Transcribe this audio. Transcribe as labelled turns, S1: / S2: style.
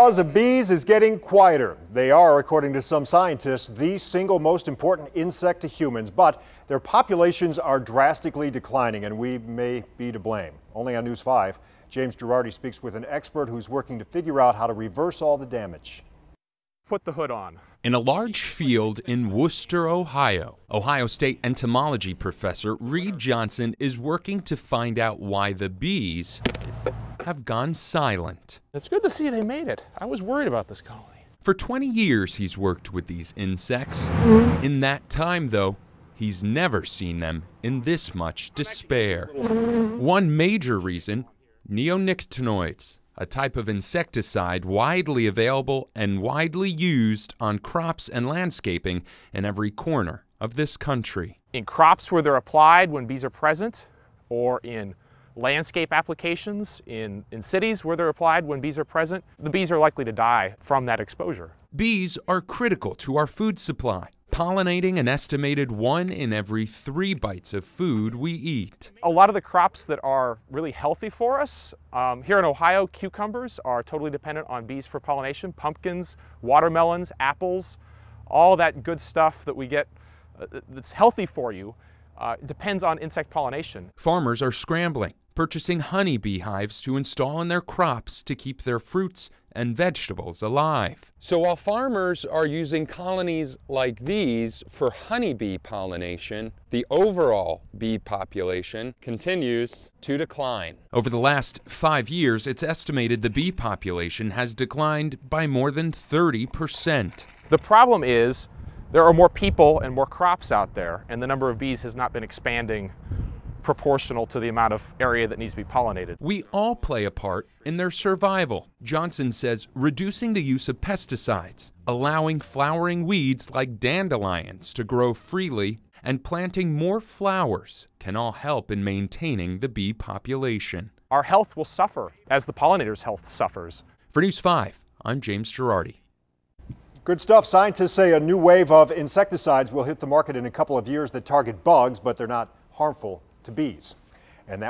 S1: Cause of bees is getting quieter. They are, according to some scientists, the single most important insect to humans, but their populations are drastically declining and we may be to blame. Only on News 5, James Girardi speaks with an expert who's working to figure out how to reverse all the damage.
S2: Put the hood on.
S3: In a large field in Wooster, Ohio, Ohio State entomology professor Reed Johnson is working to find out why the bees have gone silent.
S2: It's good to see they made it. I was worried about this colony.
S3: For 20 years, he's worked with these insects. In that time, though, he's never seen them in this much despair. One major reason neonicotinoids, a type of insecticide widely available and widely used on crops and landscaping in every corner of this country.
S2: In crops where they're applied when bees are present, or in landscape applications in, in cities where they're applied when bees are present, the bees are likely to die from that exposure.
S3: Bees are critical to our food supply, pollinating an estimated one in every three bites of food we eat.
S2: A lot of the crops that are really healthy for us, um, here in Ohio, cucumbers are totally dependent on bees for pollination, pumpkins, watermelons, apples, all that good stuff that we get uh, that's healthy for you uh, depends on insect pollination.
S3: Farmers are scrambling purchasing honeybee hives to install in their crops to keep their fruits and vegetables alive.
S4: So while farmers are using colonies like these for honeybee pollination, the overall bee population continues to decline.
S3: Over the last five years, it's estimated the bee population has declined by more than 30%.
S2: The problem is there are more people and more crops out there, and the number of bees has not been expanding proportional to the amount of area that needs to be pollinated.
S3: We all play a part in their survival. Johnson says reducing the use of pesticides, allowing flowering weeds like dandelions to grow freely, and planting more flowers can all help in maintaining the bee population.
S2: Our health will suffer as the pollinator's health suffers.
S3: For News 5, I'm James Girardi.
S1: Good stuff. Scientists say a new wave of insecticides will hit the market in a couple of years that target bugs, but they're not harmful to bees.